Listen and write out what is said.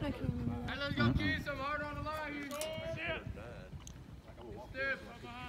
Hey, let's go kids. I'm hard on the line here. Stiff. Down.